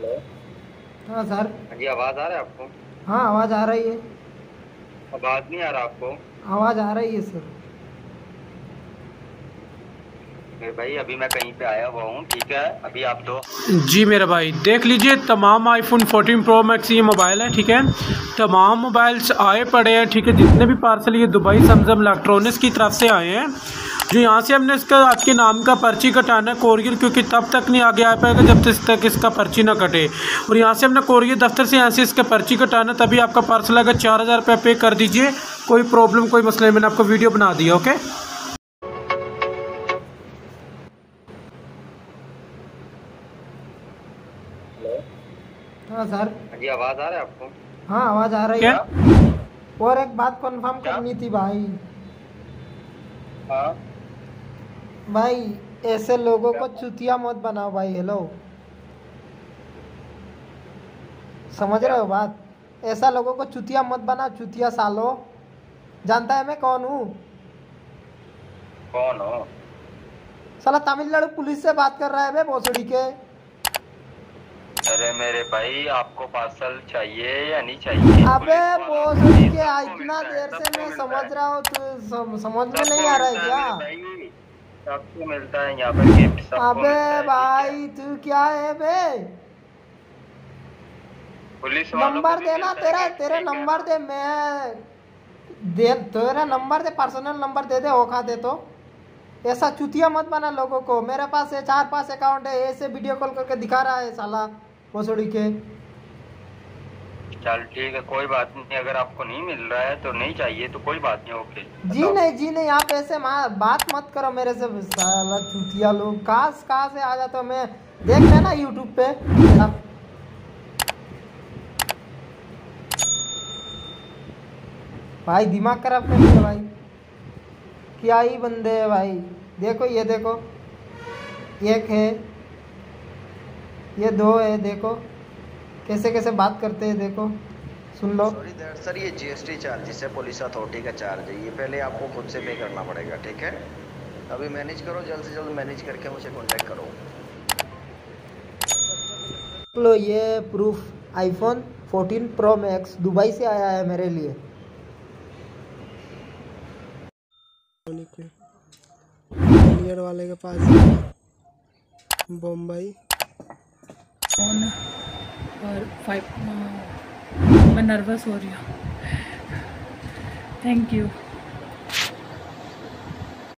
Hello हाँ sir. हाँ जी आवाज़ आ रहा है आपको? हाँ आवाज़ आ रही है। आवाज़ नहीं आ रहा आपको? आवाज़ आ रही है सर। आप दो। जी मेरा भाई, देख लीजिए, तमाम आईफोन 14 प्रो मैक्स ये मोबाइल है, ठीक है? तमाम मोबाइल्स आए पड़े हैं, ठीक है? जितने भी पार्सल ये दुबई समजम इलेक्ट्रॉनिक्स की तरफ़ से आए हैं, जो यहाँ से हमने इसका आपके नाम का पर्ची कटाना है कोरियर क्योंकि तब तक नहीं आगे आ पाएगा जब तक इसका पर्ची ना कटे। और यहाँ से हमने कोरियर दफ्तर से यहाँ से इसका पर्ची कटाना तभी आपका पार्सल अगर चार हज़ार रुपये पे कर दीजिए, कोई प्रॉब्लम कोई मसले, मैंने आपको वीडियो बना दिया ओके हाँ सर। हाँ जी आवाज़ आ रहा है आपको? हाँ आवाज़ आ रही है। और एक बात कंफर्म करनी थी भाई। हाँ? भाई ऐसे लोगों को चुतिया मत बनाओ भाई हेलो समझ रहे हो बात? ऐसा लोगों को चुतिया मत बना चुतिया सालो। जानता है मैं कौन हूँ? कौन हो? साला तमिलनाडु पुलिस से बात कर रहा है बे भोसड़ी के। अरे मेरे भाई आपको पार्सल चाहिए या नहीं चाहिए? अबे को इतना देर से मैं समझ रहा हूँ तू सम, समझ में नहीं आ रहा है क्या? सबको मिलता है यहाँ पर गिफ्ट अबे? भाई तू क्या है बे? पुलिस नंबर देना तेरा तेरे नंबर दे मैं दे तेरा नंबर दे पर्सनल नंबर दे दे औखा दे तो। ऐसा चुतिया मत बना लोगों को। मेरे पास है चार पाँच अकाउंट है ऐसे वीडियो कॉल करके दिखा रहा है साला। भोसड़ी के। चल ठीक है कोई बात नहीं अगर आपको नहीं मिल रहा है तो नहीं चाहिए तो कोई बात नहीं ओके। जी बताओ। नहीं जी नहीं आप ऐसे बात मत करो मेरे से साला चुतिया लोग। कहाँ से- कहाँ से आ जाते मैं? देख लेना यूट्यूब पे? आप भाई दिमाग खराब कर दिया भाई। क्या ही बंदे है भाई। देखो ये देखो। एक है। ये दो है देखो। कैसे कैसे बात करते हैं देखो। सुन लो। सॉरी सर ये जीएसटी चार्जेस है पुलिस अथॉरिटी का चार्ज है। ये पहले आपको खुद से पे करना पड़ेगा ठीक है? अभी मैनेज करो जल्द से जल्द मैनेज करके मुझे कॉन्टेक्ट करो। लो ये proof iPhone 14 pro max Dubai से आया है मेरे लिए। वाले के पास बम्बई फ़ोन और फाइव मैं नर्वस हो रही हूँ। Thank you